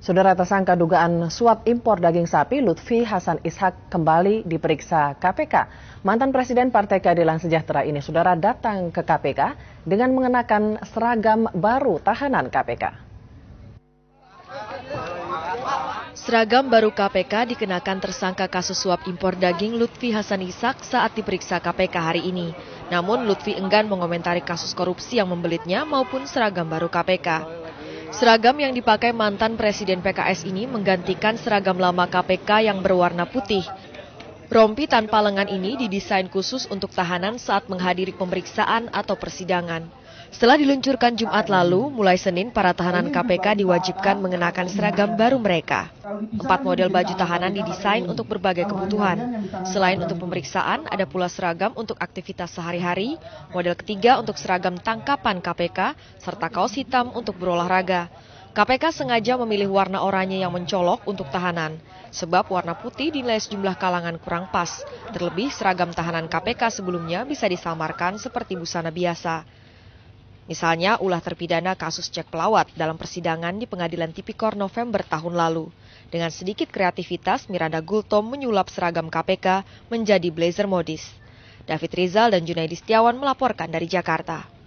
Saudara tersangka dugaan suap impor daging sapi Lutfi Hasan Ishak kembali diperiksa KPK. Mantan Presiden Partai Keadilan Sejahtera ini saudara datang ke KPK dengan mengenakan seragam baru tahanan KPK. Seragam baru KPK dikenakan tersangka kasus suap impor daging Lutfi Hasan Ishak saat diperiksa KPK hari ini. Namun Lutfi enggan mengomentari kasus korupsi yang membelitnya maupun seragam baru KPK. Seragam yang dipakai mantan Presiden PKS ini menggantikan seragam lama KPK yang berwarna putih. Rompi tanpa lengan ini didesain khusus untuk tahanan saat menghadiri pemeriksaan atau persidangan. Setelah diluncurkan Jumat lalu, mulai Senin para tahanan KPK diwajibkan mengenakan seragam baru mereka. Empat model baju tahanan didesain untuk berbagai kebutuhan. Selain untuk pemeriksaan, ada pula seragam untuk aktivitas sehari-hari, model ketiga untuk seragam tangkapan KPK, serta kaos hitam untuk berolahraga. KPK sengaja memilih warna oranye yang mencolok untuk tahanan, sebab warna putih dinilai sejumlah kalangan kurang pas. Terlebih seragam tahanan KPK sebelumnya bisa disamarkan seperti busana biasa. Misalnya ulah terpidana kasus cek pelawat dalam persidangan di Pengadilan Tipikor November tahun lalu. Dengan sedikit kreativitas, Miranda Gultom menyulap seragam KPK menjadi blazer modis. David Rizal dan Junaidi Setiawan melaporkan dari Jakarta.